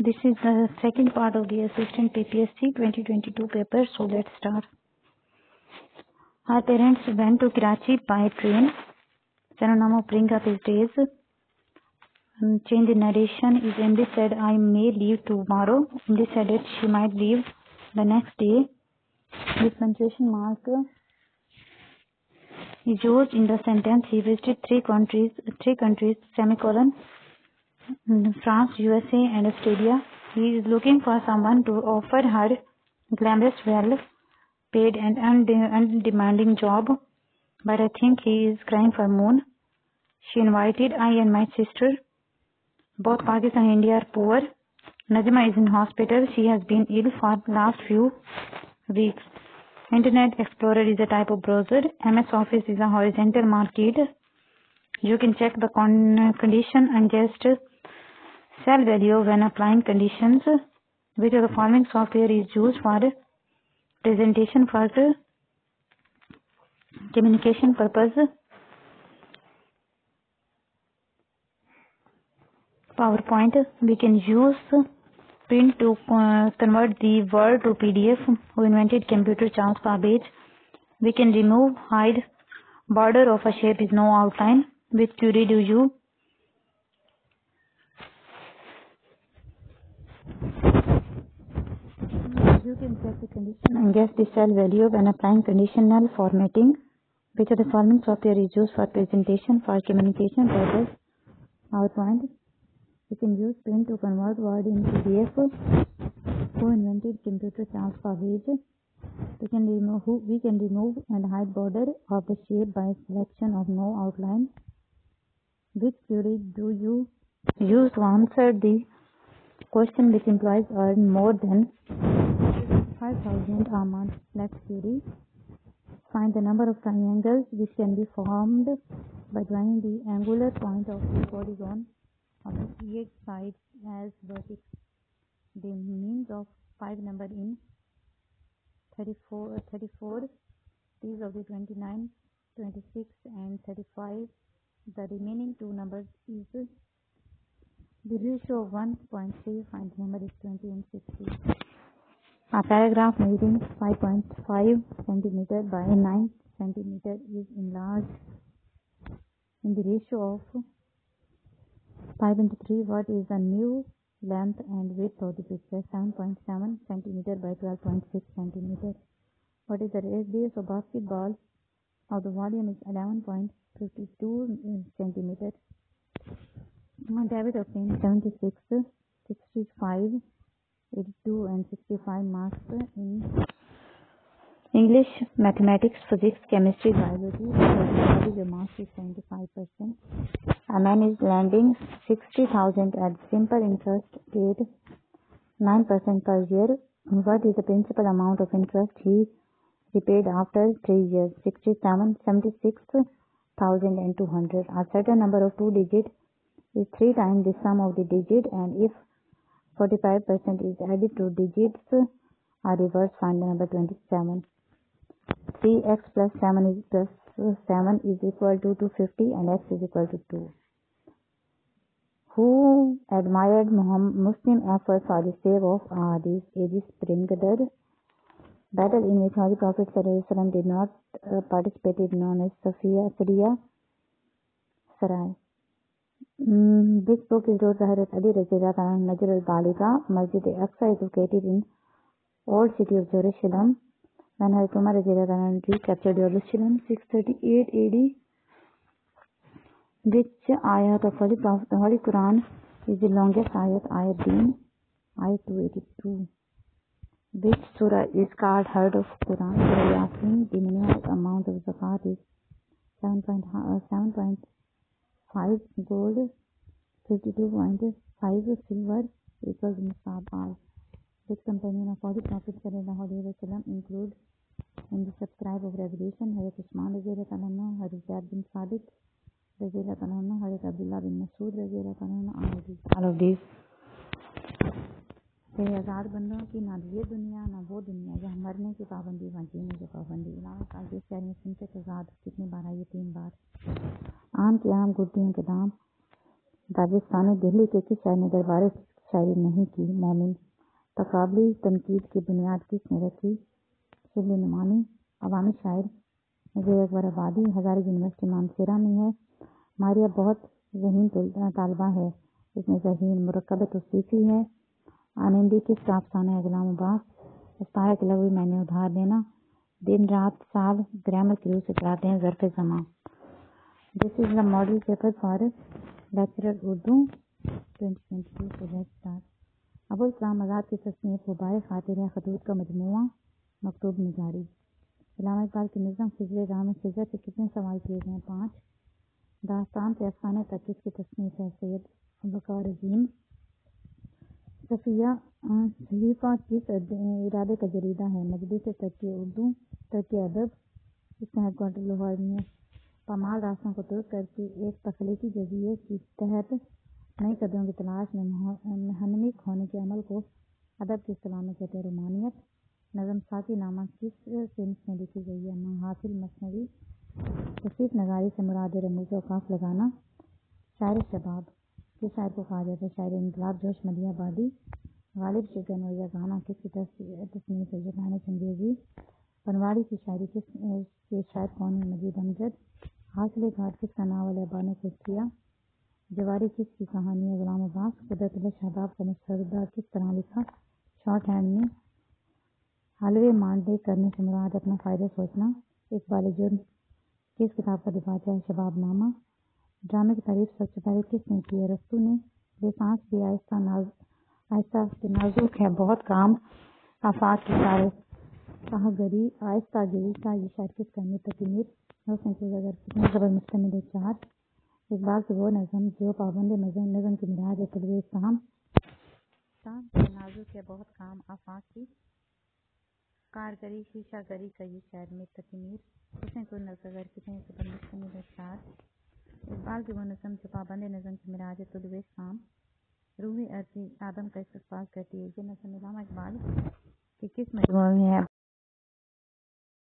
This is the second part of the Assistant PPSC 2022 paper, so let's start. Our parents went to Karachi by train. Sanonamo bring up his days. Um, change the narration is MD said I may leave tomorrow. MD said she might leave the next day. This punctuation mark is used in the sentence. He visited three countries, three countries, semicolon, Hmm, France, USA, and Australia. He is looking for someone to offer her glamorous, well paid and undemanding job, but I think he is crying for moon. She invited I and my sister. Both Pakistan and India are poor. Najma is in hospital. She has been ill for last few weeks. Internet Explorer is a type of browser. MS Office is a horizontal market. You can check the con condition and just cell value when applying conditions. Which of the following software is used for presentation for the communication purpose? PowerPoint. We can use print to uh, convert the word to PDF. Who invented computer? Charles Babbage. We can remove, hide, border of a shape is no outline. Which query do you You can check the condition and guess the cell value when applying conditional formatting. Which of the following software is used for presentation for communication purpose? PowerPoint. You can use print to convert word in PDF. Who invented computer? Charles Babbage. We can remove we can remove and hide border of the shape by selection of no outline. Which query do you use to answer the question which implies earn more than 5000 a month? Let's query. Find the number of triangles which can be formed by joining the angular point of the polygon of the each side as vertex. The means of five number in 34, 34 these of the 29, 26 and 35 the remaining two numbers is the ratio of 1.3 find the number is 20 and 60 a paragraph measuring 5.5 centimeter by 9 centimeter is enlarged. In the ratio of 5 into 3 what is the new length and width of the picture? 7.7 centimeter by 12.6 centimeter. What is the radius of basketball? Of the volume is 11.52 centimeter. David obtained 76, 65, 82 and 65 marks in English, mathematics, physics, chemistry, biology. The marks is 75%. A man is lending 60,000 at simple interest rate 9% per year. What is the principal amount of interest he repaid after 3 years? 67, 76,200. A certain number of two digits is 3 times the sum of the digit and if 45% is added to digits, a reverse find number 27. 3x plus 7 is plus 7 is equal to 250 and x is equal to 2. Who admired Muslim efforts for the save of uh, these ages springed battle in which Holy Prophet did not uh, participate is known as Safiya Sariya Sarai. Mm, this book is wrote by Hazrat Ali Raziallah Nahj al-Balagha. Masjid Aqsa is located in old city of Jerusalem. When Hazrat Umar Raziallah recaptured Jerusalem 638 AD, which ayat of Holy, Prophet, the Holy Quran is the longest ayat, ayat Deen, ayat 282. Which surah is called heart of Quran? Surah Yasin. The minimum amount of zakat is 7.5 5 gold, 52.5 silver equals nisab all. Which companion of Holy Prophet sallallahu alaihi wasallam include in the subscribe of Revelation Hazrat Usman Raziallah Anhu, Hazrat Zaid bin Sabit Raziallah Anhu, Hazrat Abdullah bin Masood Raziallah Anhu, all of these. یہ آزاد بندوں کی نہ یہ دنیا نہ وہ دنیا یہاں مرنے کی پابندی وہاں جینے کی پابندی۔ علامہ اقبال کے شعر میں سنتے زاد کتنی بار آئی تین بار۔ عام کے عام گردیوں کے دام۔ داغستان دہلی کے کس شاعر نے دربار شاعری نہیں کی؟ مومن۔ تقابلی تنقید کی بنیاد کس نے رکھی؟ شبل نمانی عوامی شاعر۔ زیر اکبر آبادی۔ ہزار یونیورسٹی مانسیرہ میں ہے۔ ماریا بہت ذہین طالبہ ہے۔ اس میں ذہین، مرکبت و سیکھی ہے۔ آنندی کس راپسانۂ اس طرح کے لغوی میں نے ادھار دینا۔ دن رات سال گرامر کیوں سے کراتے ہیں ظرف زماں this is the model paper for lecturer Urdu Abu Islam Azad کی تصنیف غبار خاطر خطوط کا مجموعہ مکتوب نگاری علامہ اقبال کے نظم خزر رام خزر سے کتنے سوال کیے گئے ہیں؟ پانچ۔ داستان سے افسانے تک اس کی تصنیف ہے سید بکار عظیم۔ صفیہ صحیفہ کس ارادے کا جریدہ ہے مجلس ترقی اردو، ترقی ادب، اس کے ہیڈ کوارٹر لاہور میں پامال راستوں کو ترک کر کے ایک تخلیقی جزیرے کے تحت نئے قدروں کی تلاش میں منہمک ہونے کے عمل کو ادب کی اصطلاح میں کہتے ہیں رومانیت۔ نظم ساقی نامہ کس صنف میں لکھی گئی ہے؟ حاصل مصنوعی کثیف نگاری سے مراد رموز اوقاف لگانا، شاعر شباب۔ کس شاعر کو کہا جاتا ہے شاعر انقلاب، جوش ملیح آبادی، غالب شکن یا گانا کس کی تصنیف ہے سنجے چنگیزی پنواڑی کی شاعری کس کے شاعر کون ہے؟ مجید امجد۔ حاصل گھاٹ کس کا ناول ہے بانو کس کیا۔ جواری کس کی کہانی ہے، غلام عباس، قدرت اللہ شاداب کا مسودہ کس طرح لکھا؟ شارٹ ہینڈ میں۔ حلوے مانڈے کرنے سے مراد اپنا فائدہ سوچنا۔ اقبال جرم۔ کس کتاب کا دفاع ہے شباب نامہ۔ ڈرامے کی تعریف سب سے پہلے کس نے کی ہے رسو نے بے سانس بھی آہستہ ناز، آہستہ کے نازک ہے بہت کام، آفات کے سارے تاہ گری آہستہ گری کا یہ شاعر کس کا امیر تقمیر حسن کے زبر کتنے زبر مستمل ہے، چار۔ ایک بار سے وہ نظم، جو پابند نظم نظم کی مراج ہے طلب اسلام نازک ہے بہت کام، آفات کی۔ کارگری شیشہ گری کا یہ شاعر میر اس نے کوئی نظر کتنے زبر مستمل ہے، چار۔ اقبال کی وہ نظم جو پابند نظم کی مراج طلوع شام۔ روح عرضی آدم کا استقبال کرتی ہے۔ یہ نظم علامہ اقبال کہ کس مجموعہ میں ہے۔